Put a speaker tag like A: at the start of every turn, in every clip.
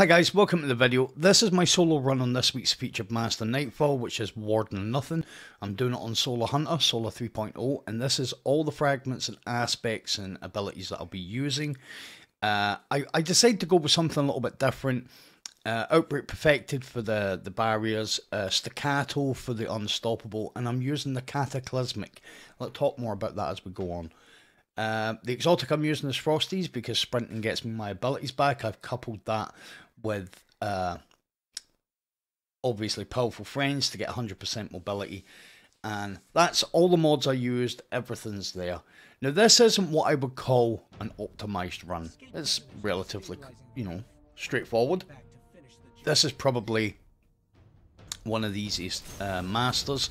A: Hi guys, welcome to the video. This is my solo run on this week's featured Master Nightfall, which is Warden Nothing. I'm doing it on Solar Hunter, Solar 3.0, and this is all the fragments and aspects and abilities that I'll be using. Uh, I, I decided to go with something a little bit different. Uh, Outbreak Perfected for the, the barriers, uh, Staccato for the Unstoppable, and I'm using the Cataclysmic. I'll talk more about that as we go on. Uh, the exotic I'm using is Frosties because sprinting gets me my abilities back. I've coupled that with uh, obviously powerful friends to get 100% mobility. And that's all the mods I used, everything's there. Now this isn't what I would call an optimized run. It's relatively, you know, straightforward. This is probably one of the easiest uh, masters.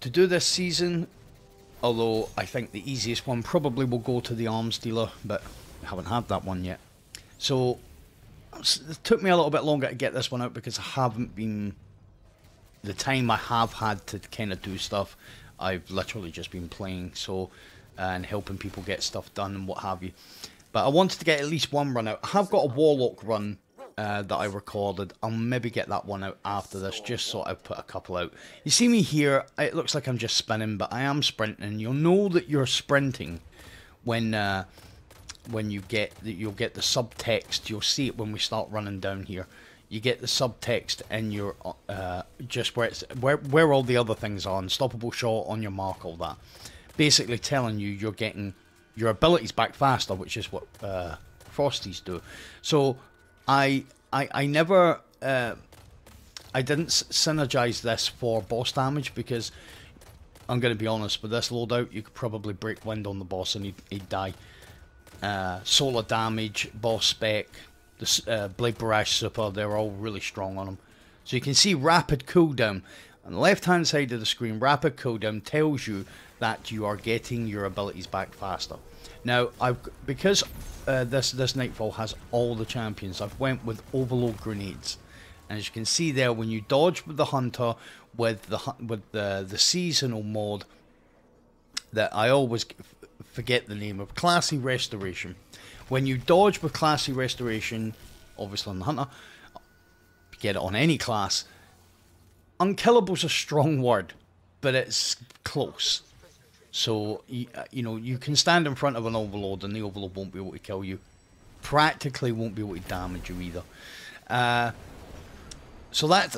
A: To do this season, Although I think the easiest one probably will go to the arms dealer, but haven't had that one yet. So it took me a little bit longer to get this one out because I haven't been the time I have had to kind of do stuff. I've literally just been playing so and helping people get stuff done and what have you. But I wanted to get at least one run out. I have got a Warlock run uh, that I recorded. I'll maybe get that one out after this, just so I put a couple out. You see me here, it looks like I'm just spinning, but I am sprinting. You'll know that you're sprinting when uh, when you get you'll get the subtext. You'll see it when we start running down here. You get the subtext in your uh, just where it's where where all the other things are, unstoppable shot on your mark, all that. Basically telling you you're getting your abilities back faster, which is what uh, Frosties do. So I I I never uh, I didn't synergize this for boss damage because I'm going to be honest with this loadout you could probably break wind on the boss and he'd, he'd die. Uh, solar damage, boss spec, the uh, Blade Barrage Super, they're all really strong on them. So you can see rapid cooldown. On the left hand side of the screen, rapid cooldown tells you that you are getting your abilities back faster. Now, I've because uh, this this Nightfall has all the champions, I've went with Overload Grenades. And as you can see there, when you dodge with the Hunter, with the with the the seasonal mode, that I always forget the name of, Classy Restoration. When you dodge with Classy Restoration, obviously on the Hunter, get it on any class, unkillable's a strong word, but it's close. So, you, uh, you know, you can stand in front of an overload and the overload won't be able to kill you. Practically won't be able to damage you either. Uh, so that's,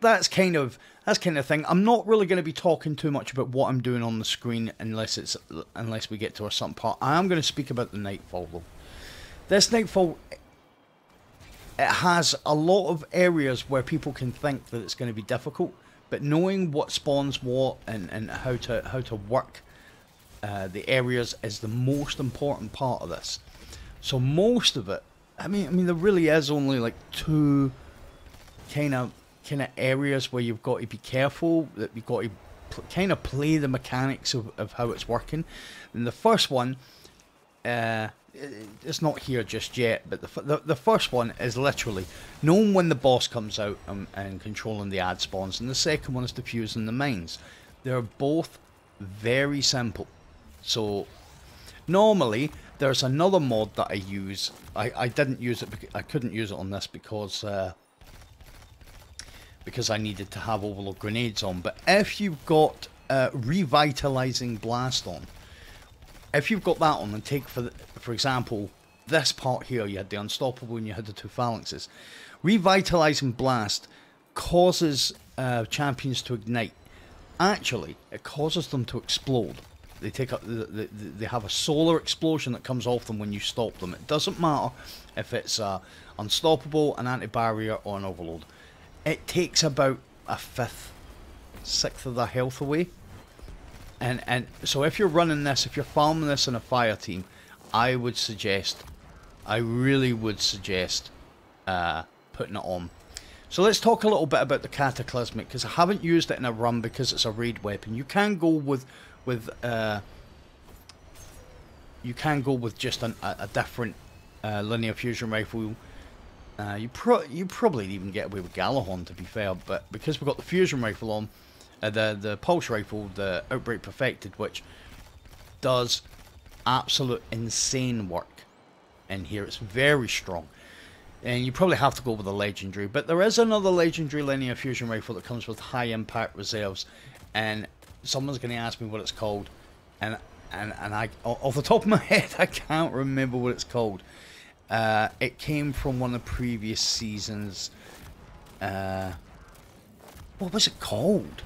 A: that's kind of that's kind of thing. I'm not really going to be talking too much about what I'm doing on the screen unless it's unless we get to a certain part. I am going to speak about the Nightfall though. This Nightfall it has a lot of areas where people can think that it's going to be difficult, but knowing what spawns what and, and how to how to work uh, the areas is the most important part of this. So most of it, I mean, I mean, there really is only like two kind of kind of areas where you've got to be careful that you've got to kind of play the mechanics of, of how it's working. And the first one, uh, it's not here just yet, but the, the, the first one is literally knowing when the boss comes out and, and controlling the ad spawns, and the second one is defusing the mines. They're both very simple. So normally there's another mod that I use. I, I didn't use it. Because I couldn't use it on this because uh, because I needed to have overload grenades on. But if you've got uh, revitalizing blast on, if you've got that on, and take for the, for example this part here, you had the unstoppable and you had the two phalanxes. Revitalizing blast causes uh, champions to ignite. Actually, it causes them to explode. They take a, they, they have a solar explosion that comes off them when you stop them. It doesn't matter if it's uh, unstoppable, an anti-barrier, or an overload. It takes about a fifth, sixth of the health away. And and so if you're running this, if you're farming this in a fire team, I would suggest, I really would suggest, uh, putting it on. So let's talk a little bit about the Cataclysmic because I haven't used it in a run because it's a raid weapon. You can go with with uh, you can go with just an, a, a, different uh, linear fusion rifle. Uh, you pro you probably even get away with Gjallarhorn to be fair, but because we've got the fusion rifle on, uh, the the pulse rifle, the Outbreak Perfected, which does absolute insane work in here. It's very strong. and you probably have to go with a legendary. But there is another legendary linear fusion rifle that comes with high impact reserves, and someone's going to ask me what it's called, and and and I off the top of my head I can't remember what it's called. Uh, it came from one of the previous seasons. Uh, what was it called?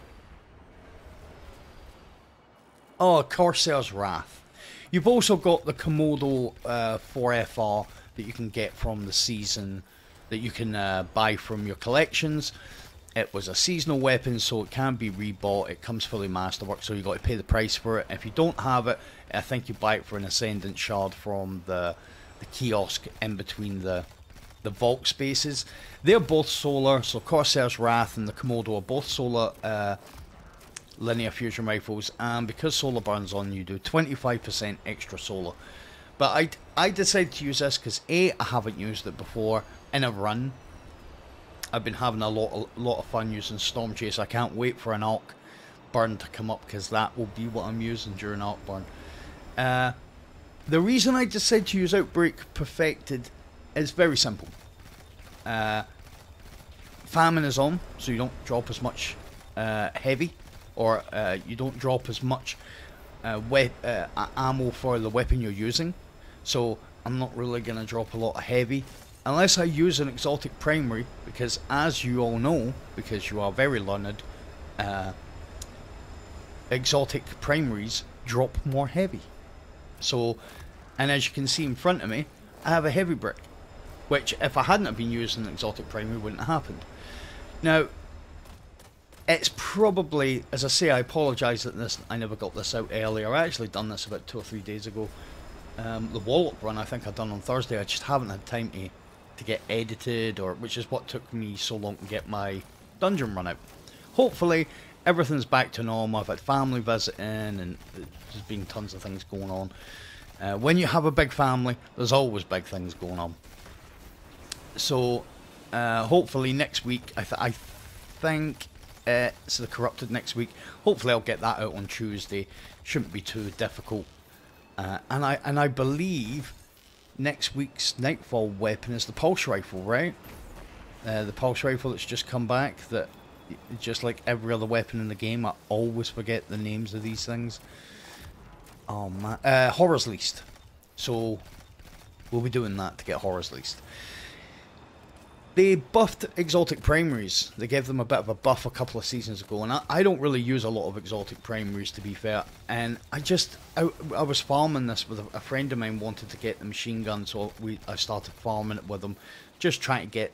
A: Oh, Corsair's Wrath. You've also got the Komodo uh, 4FR that you can get from the season that you can uh, buy from your collections. It was a seasonal weapon, so it can be rebought. It comes fully masterwork, so you got to pay the price for it. If you don't have it, I think you buy it for an Ascendant shard from the the kiosk in between the the vault spaces. They're both solar, so Corsair's Wrath and the Komodo are both solar uh, linear fusion rifles, and because solar burns on, you do 25% extra solar. But I, I decided to use this because A, I haven't used it before in a run. I've been having a lot, a lot of fun using Storm Chase. I can't wait for an Arc Burn to come up because that will be what I'm using during Arc Burn. Uh, the reason I decided to use Outbreak Perfected is very simple. Uh, famine is on, so you don't drop as much uh, heavy, or uh, you don't drop as much uh, uh ammo for the weapon you're using. So I'm not really going to drop a lot of heavy, unless I use an exotic primary, because as you all know, because you are very learned, uh, exotic primaries drop more heavy. So, and as you can see in front of me, I have a heavy brick, which if I hadn't have been using an exotic primary wouldn't have happened. Now, it's probably, as I say, I apologise that this I never got this out earlier. I actually done this about two or three days ago. Um, the Warlock run I think I'd done on Thursday. I just haven't had time to to get edited, or which is what took me so long to get my dungeon run out. Hopefully, everything's back to normal. I've had family visiting, and there's been tons of things going on. Uh, when you have a big family, there's always big things going on. So, uh, hopefully next week, I, th I think it's the corrupted next week. Hopefully, I'll get that out on Tuesday. Shouldn't be too difficult. Uh, and I and I believe next week's Nightfall weapon is the pulse rifle, right? Uh, the pulse rifle that's just come back. That just like every other weapon in the game, I always forget the names of these things. Oh man, uh, Horror's Least. So we'll be doing that to get Horror's Least. They buffed exotic primaries. They gave them a bit of a buff a couple of seasons ago, and I, I don't really use a lot of exotic primaries to be fair. And I just I, I was farming this with a, a, friend of mine wanted to get the machine gun, so we I started farming it with them, just trying to get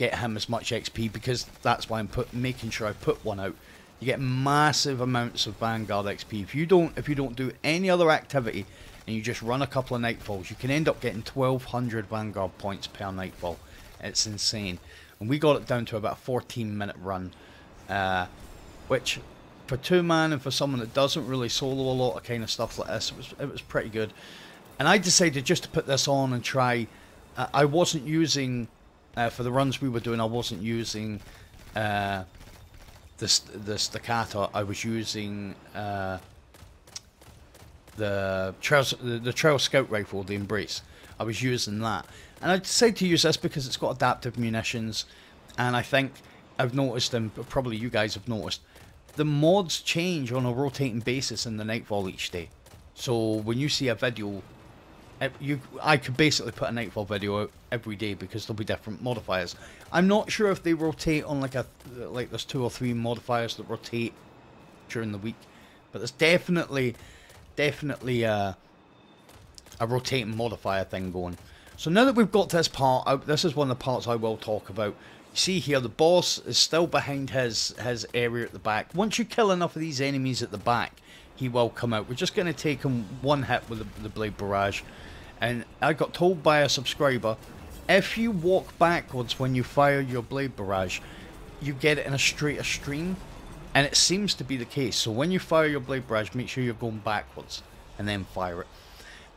A: get him as much XP because that's why I'm put making sure I put one out. You get massive amounts of Vanguard XP. If you don't if you don't do any other activity and you just run a couple of nightfalls, you can end up getting 1200 Vanguard points per nightfall it's insane. And we got it down to about a 14 minute run, uh, which for two man and for someone that doesn't really solo a lot of kind of stuff like this, it was it was pretty good. And I decided just to put this on and try. Uh, I wasn't using uh, for the runs we were doing. I wasn't using uh, the the staccato. I was using uh, the trail the, the trail scout rifle, the embrace. I was using that, and I decided to use this because it's got adaptive munitions, and I think I've noticed, and probably you guys have noticed, the mods change on a rotating basis in the Nightfall each day. So when you see a video, you I could basically put a Nightfall video out every day because there'll be different modifiers. I'm not sure if they rotate on like a like there's two or three modifiers that rotate during the week, but there's definitely definitely a, a rotating modifier thing going. So now that we've got this part out, this is one of the parts I will talk about. You see here, the boss is still behind his, his area at the back. Once you kill enough of these enemies at the back, he will come out. We're just going to take him one hit with the, the Blade Barrage. And I got told by a subscriber, if you walk backwards when you fire your Blade Barrage, you get it in a straighter stream. And it seems to be the case. So when you fire your Blade Barrage, make sure you're going backwards and then fire it.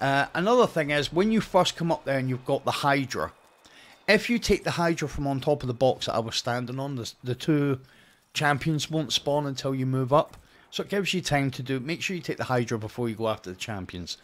A: Uh, another thing is, when you first come up there and you've got the Hydra, if you take the Hydra from on top of the box that I was standing on, the, the two champions won't spawn until you move up. So it gives you time to do, make sure you take the Hydra before you go after the champions.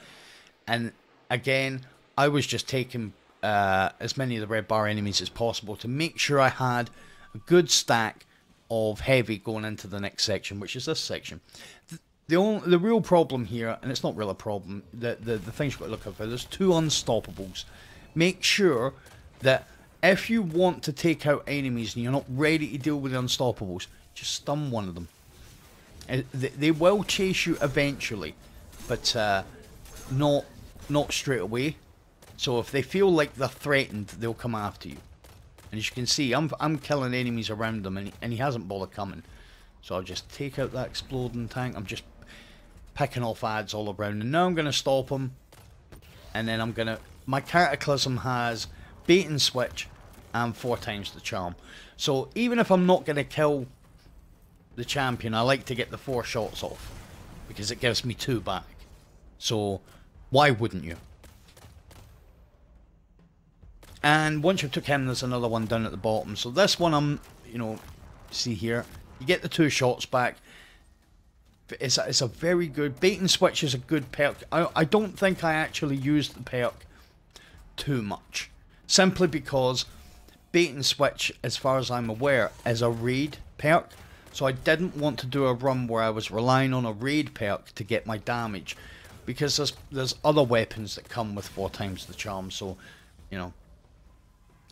A: And again, I was just taking uh, as many of the red bar enemies as possible to make sure I had a good stack of heavy going into the next section, which is this section. The, the, only, the real problem here, and it's not really a problem, the, the, the things you've got to look out for, there's two unstoppables. Make sure that if you want to take out enemies and you're not ready to deal with the unstoppables, just stun one of them. Uh, they, they will chase you eventually, but uh, not not straight away. So if they feel like they're threatened, they'll come after you. And as you can see, I'm, I'm killing enemies around them, and he, and he hasn't bothered coming. So I'll just take out that exploding tank. I'm just picking off ads all around. And now I'm going to stop him. And then I'm going to... My Cataclysm has bait and switch and four times the charm. So even if I'm not going to kill the champion, I like to get the four shots off. Because it gives me two back. So why wouldn't you? And once you've took him, there's another one down at the bottom. So this one, I'm, you know, see here, you get the two shots back. It's a, it's a very good, bait and switch is a good perk. I, I don't think I actually used the perk too much. Simply because bait and switch, as far as I'm aware, is a raid perk. So I didn't want to do a run where I was relying on a raid perk to get my damage. Because there's, there's other weapons that come with four times the charm. So, you know,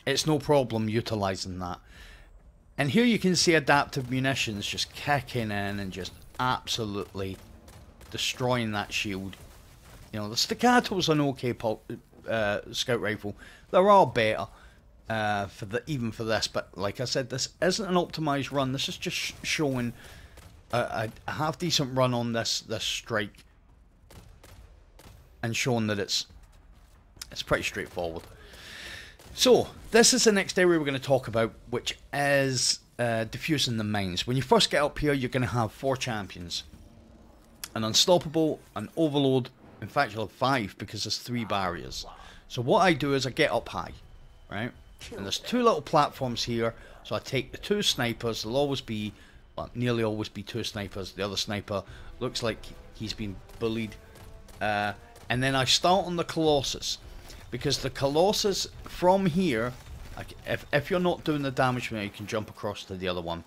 A: it's no problem utilising that. And here you can see adaptive munitions just kicking in and just absolutely destroying that shield. You know, the Staccato's an okay uh, scout rifle. They're all better uh, for the even for this, but like I said, this isn't an optimized run. This is just showing a, a half decent run on this this strike and showing that it's it's pretty straightforward. So, this is the next area we're going to talk about, which is uh, diffusing the mines. When you first get up here, you're going to have four champions. An Unstoppable, an Overload, in fact you'll have five because there's three barriers. So what I do is I get up high, right? And there's two little platforms here, so I take the two snipers, there'll always be, well, nearly always be two snipers. The other sniper looks like he's been bullied. Uh, and then I start on the Colossus because the Colossus from here, if, if you're not doing the damage now, you can jump across to the other one.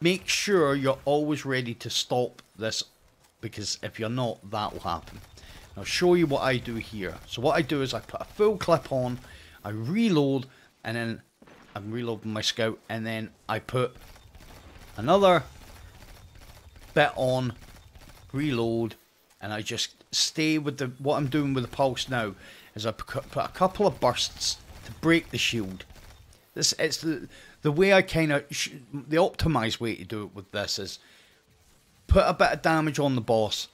A: Make sure you're always ready to stop this because if you're not, that will happen. I'll show you what I do here. So what I do is I put a full clip on, I reload, and then I'm reloading my scout, and then I put another bit on, reload, and I just stay with the what I'm doing with the pulse now is I put a couple of bursts to break the shield. This it's the the way I kind of the optimized way to do it with this is put a bit of damage on the boss.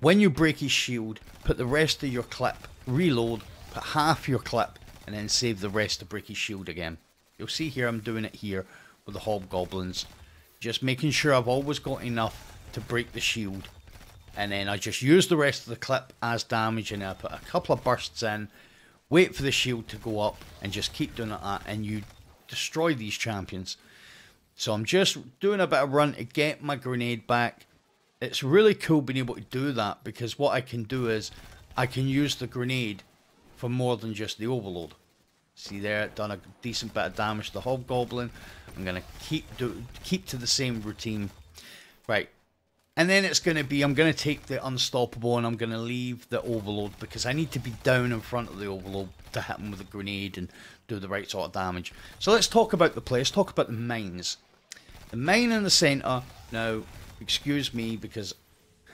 A: When you break his shield, put the rest of your clip, reload, put half your clip, and then save the rest to break his shield again. You'll see here I'm doing it here with the hobgoblins. Just making sure I've always got enough to break the shield and then I just use the rest of the clip as damage and I put a couple of bursts in wait for the shield to go up and just keep doing that and you destroy these champions. So I'm just doing a bit of run to get my grenade back. It's really cool being able to do that because what I can do is I can use the grenade for more than just the overload. See there done a decent bit of damage to the hobgoblin. I'm gonna keep do keep to the same routine. Right and then it's going to be, I'm going to take the Unstoppable and I'm going to leave the Overload because I need to be down in front of the Overload to hit him with a grenade and do the right sort of damage. So let's talk about the play. Let's talk about the mines. The mine in the centre, now, excuse me because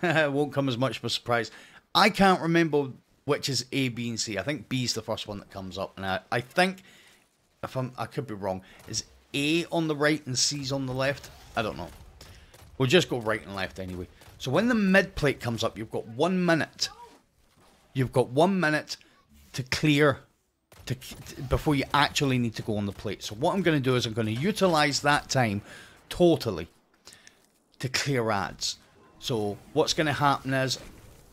A: it won't come as much of a surprise. I can't remember which is A, B, and C. I think B is the first one that comes up. And I, I think, if I'm, I could be wrong, is A on the right and C's on the left? I don't know. We'll just go right and left anyway. So when the mid plate comes up, you've got one minute. You've got one minute to clear to, before you actually need to go on the plate. So what I'm going to do is I'm going to utilize that time totally to clear ads. So what's going to happen is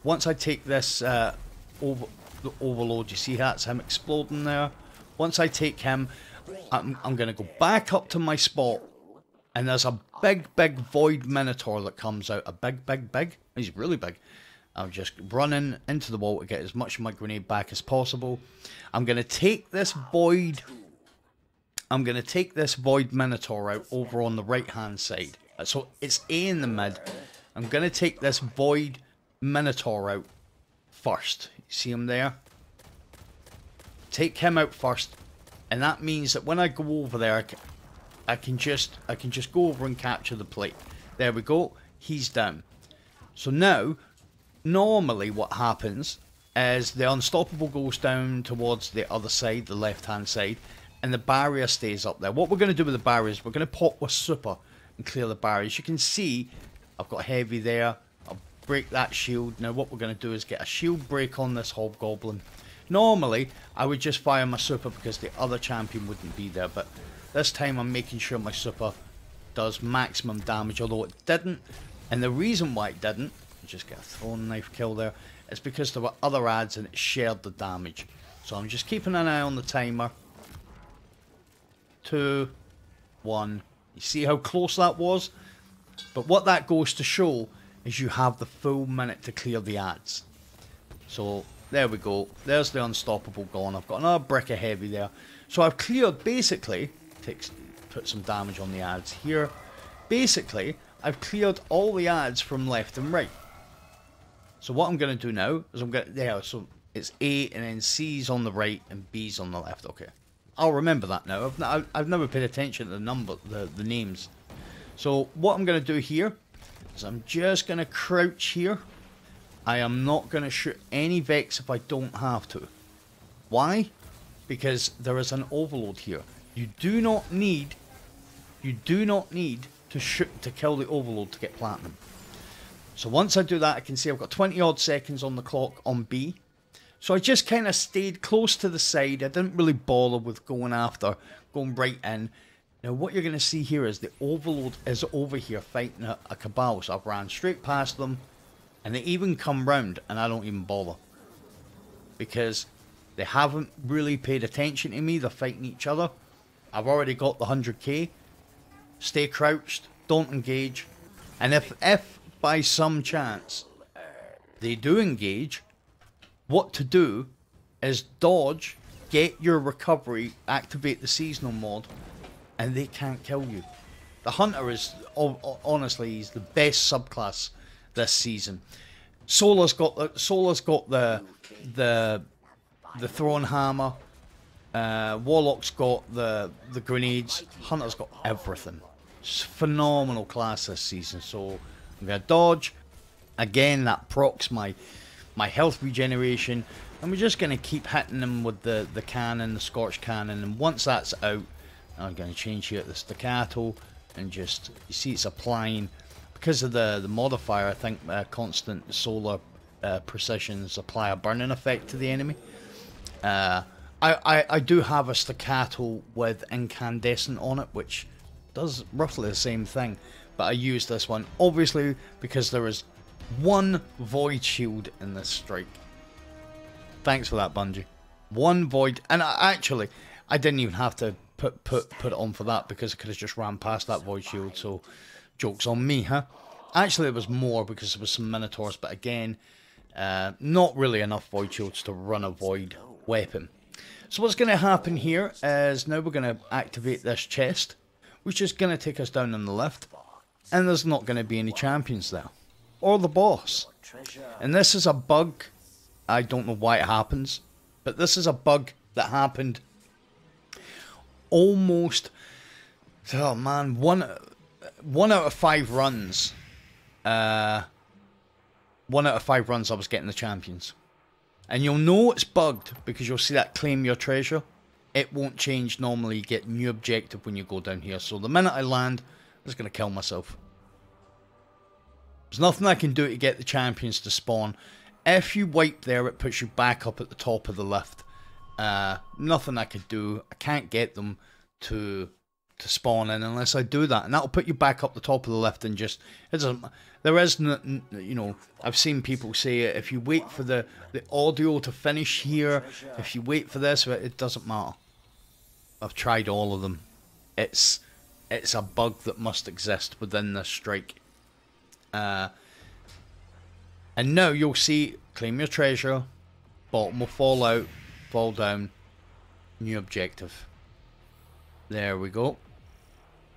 A: once I take this uh, over the overload, you see that's him exploding there. Once I take him, I'm, I'm going to go back up to my spot and there's a big, big void minotaur that comes out. A big, big, big. He's really big. I'm just running into the wall to get as much of my grenade back as possible. I'm going to take this Void... I'm going to take this Void Minotaur out over on the right-hand side. So it's A in the mid. I'm going to take this Void Minotaur out first. You see him there? Take him out first. And that means that when I go over there, I can just I can just go over and capture the plate. There we go. He's down. So now, normally what happens is the unstoppable goes down towards the other side, the left hand side, and the barrier stays up there. What we're going to do with the barrier is we're going to pop with super and clear the barriers. You can see I've got heavy there. I'll break that shield. Now what we're going to do is get a shield break on this hobgoblin. Normally, I would just fire my super because the other champion wouldn't be there, but this time I'm making sure my super does maximum damage, although it didn't. And the reason why it didn't, I just get a thrown knife kill there, is because there were other ads and it shared the damage. So I'm just keeping an eye on the timer. Two, one. You see how close that was? But what that goes to show is you have the full minute to clear the ads. So there we go. There's the unstoppable gone. I've got another brick of heavy there. So I've cleared basically takes put some damage on the ads here. Basically, I've cleared all the ads from left and right. So what I'm going to do now is I'm going to, there, so it's A and then C's on the right and B's on the left. Okay. I'll remember that now. I've, I've never paid attention to the number, the, the names. So what I'm going to do here is I'm just going to crouch here. I am not going to shoot any Vex if I don't have to. Why? Because there is an overload here. You do not need, you do not need to shoot to kill the overload to get platinum. So once I do that, I can see I've got 20 odd seconds on the clock on B. So I just kind of stayed close to the side. I didn't really bother with going after, going right in. Now what you're going to see here is the overload is over here fighting a, a cabal. So I've ran straight past them and they even come round and I don't even bother. Because they haven't really paid attention to me. They're fighting each other. I've already got the 100k. Stay crouched, don't engage. And if, if by some chance they do engage, what to do is dodge, get your recovery, activate the seasonal mod, and they can't kill you. The hunter is honestly he's the best subclass this season. Solar's got the Solar's got the the the thrown hammer. Uh, Warlock's got the the grenades. Hunter's got everything. It's phenomenal class this season. So I'm gonna dodge. Again, that procs my my health regeneration, and we're just gonna keep hitting them with the the cannon, the scorch cannon. And once that's out, I'm gonna change here to the staccato and just you see it's applying because of the the modifier. I think uh, constant solar uh, precisions apply a burning effect to the enemy. Uh, I, I, I do have a staccato with incandescent on it, which does roughly the same thing. But I use this one, obviously, because there is one void shield in this strike. Thanks for that, Bungie. One void, and I, actually, I didn't even have to put put put it on for that because I could have just ran past that void shield. So, jokes on me, huh? Actually, it was more because there was some minotaurs, but again, uh, not really enough void shields to run a void weapon. So what's going to happen here is now we're going to activate this chest, which is going to take us down on the left, and there's not going to be any champions there, or the boss. And this is a bug, I don't know why it happens, but this is a bug that happened almost, oh man, one, one out of five runs, uh, one out of five runs I was getting the champions. And you'll know it's bugged because you'll see that claim your treasure. It won't change normally. You get new objective when you go down here. So the minute I land, I'm just going to kill myself. There's nothing I can do to get the champions to spawn. If you wipe there, it puts you back up at the top of the lift. Uh, nothing I could do. I can't get them to to spawn in unless I do that, and that'll put you back up the top of the lift and just it doesn't. There is, you know, I've seen people say it. If you wait for the the audio to finish here, if you wait for this, it doesn't matter. I've tried all of them. It's it's a bug that must exist within this strike. Uh, And now you'll see claim your treasure, bottom will fall out, fall down, new objective. There we go.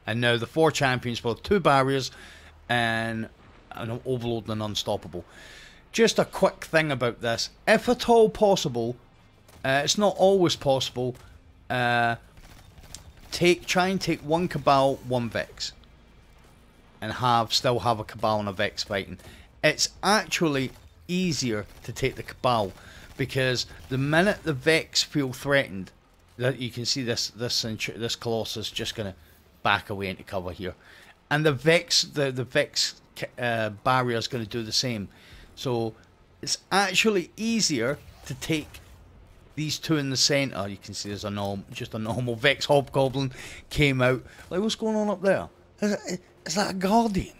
A: And now the four champions have two barriers and an overload and unstoppable. Just a quick thing about this. If at all possible, uh, it's not always possible, uh, take try and take one Cabal, one Vex. And have still have a Cabal and a Vex fighting. It's actually easier to take the Cabal because the minute the Vex feel threatened, that you can see this this this Colossus just gonna back away into cover here, and the Vex the the Vex uh, barrier is going to do the same. So it's actually easier to take these two in the centre. You can see there's a norm, just a normal Vex Hobgoblin came out. Like what's going on up there? Is, it, is that a Guardian?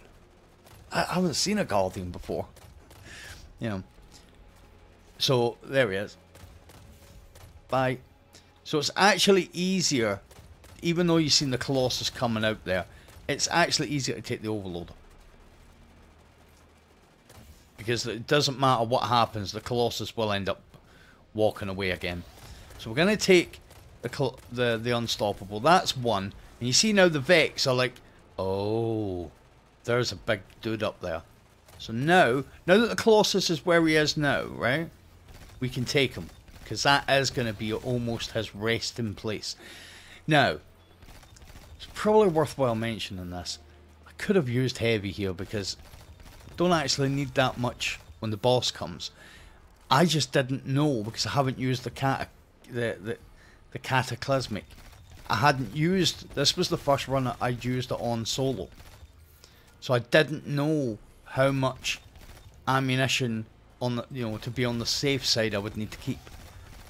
A: I, I haven't seen a Guardian before. You know. So there he is. Bye. So it's actually easier, even though you've seen the Colossus coming out there, it's actually easier to take the Overloader. Because it doesn't matter what happens, the Colossus will end up walking away again. So we're going to take the, the, the Unstoppable. That's one. And you see now the Vex are like, oh, there's a big dude up there. So now, now that the Colossus is where he is now, right? We can take him because that is going to be almost his resting place. Now, it's probably worthwhile mentioning this. I could have used heavy here because I don't actually need that much when the boss comes. I just didn't know because I haven't used the cat the the, the cataclysmic. I hadn't used this was the first run I'd used it on solo. So I didn't know how much ammunition on the you know to be on the safe side I would need to keep.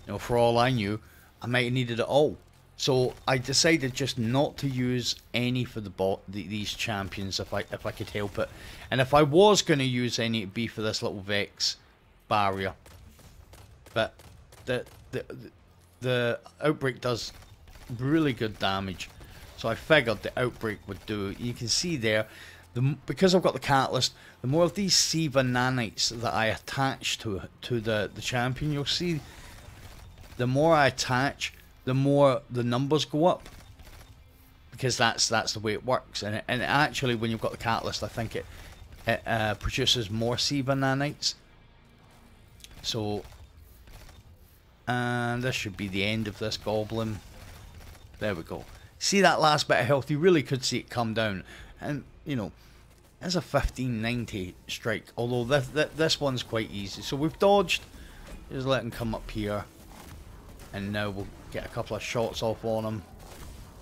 A: You know, for all I knew, I might have needed it all. So I decided just not to use any for the bot the, these champions if I if I could help it. And if I was going to use any, it'd be for this little Vex barrier. But the the the outbreak does really good damage, so I figured the outbreak would do. You can see there, the because I've got the catalyst, the more of these Siva nanites that I attach to to the the champion, you'll see the more I attach, the more the numbers go up. Because that's that's the way it works. And, and actually, when you've got the catalyst, I think it, it uh, produces more Siva nanites. So, and this should be the end of this goblin. There we go. See that last bit of health? You really could see it come down. And, you know, it's a 1590 strike. Although this, this one's quite easy. So we've dodged. Just let him come up here and now we'll get a couple of shots off on him.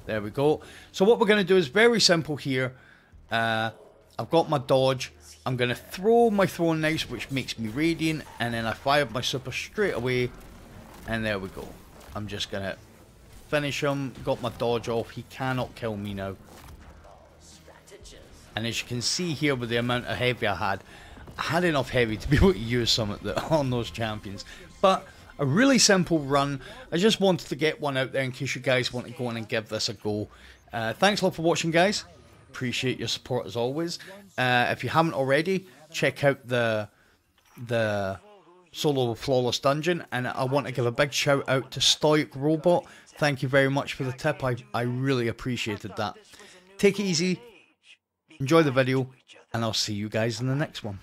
A: There we go. So what we're going to do is very simple here. Uh, I've got my dodge. I'm going to throw my throwing knives, which makes me radiant, and then I fire my super straight away, and there we go. I'm just going to finish him. Got my dodge off. He cannot kill me now. And as you can see here with the amount of heavy I had, I had enough heavy to be able to use some of the, on those champions. But a really simple run. I just wanted to get one out there in case you guys want to go in and give this a go. Uh, thanks a lot for watching, guys. Appreciate your support as always. Uh, if you haven't already, check out the the solo flawless dungeon, and I want to give a big shout out to Stoic Robot. Thank you very much for the tip. I I really appreciated that. Take it easy. Enjoy the video, and I'll see you guys in the next one.